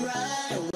right